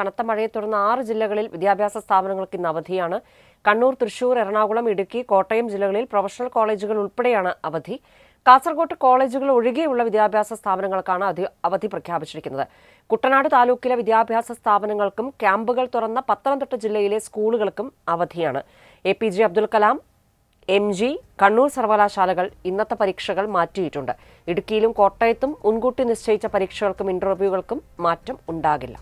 കനത്ത മഴയെ തുടർന്ന് ആറ് ജില്ലകളിൽ വിദ്യാഭ്യാസ സ്ഥാപനങ്ങൾക്ക് ഇന്ന് അവധിയാണ്. കണ്ണൂർ തൃശൂർ എറണാകുളം ഇടുക്കി കോട്ടയം ജില്ലകളിൽ പ്രൊഫഷണൽ കോളേജുകൾ ഉൾപ്പെടെയാണ് അവധി. കാസർഗോഡ് കോളേജുകൾ ഒഴികെയുള്ള വിദ്യാഭ്യാസ സ്ഥാപനങ്ങൾക്കാണ് അവധി പ്രഖ്യാപിച്ചിരിക്കുന്നത്. കുട്ടനാട് താലൂക്കിലെ വിദ്യാഭ്യാസ സ്ഥാപനങ്ങൾക്കും ക്യാമ്പുകൾ തുറന്ന പത്തനംതിട്ട ജില്ലയിലെ സ്കൂളുകൾക്കും അവധിയാണ്. A P J Abdul Kalam M G Kannur സർവകലാശാലകൾ ഇന്നത്തെ പരീക്ഷകൾ മാറ്റിയിട്ടുണ്ട്. ഇടുക്കിയിലും കോട്ടയത്തും മുൻകൂട്ടി നിശ്ചയിച്ച പരീക്ഷകൾക്കും ഇന്റർവ്യൂകൾക്കും മാറ്റം ഉണ്ടാകില്ല.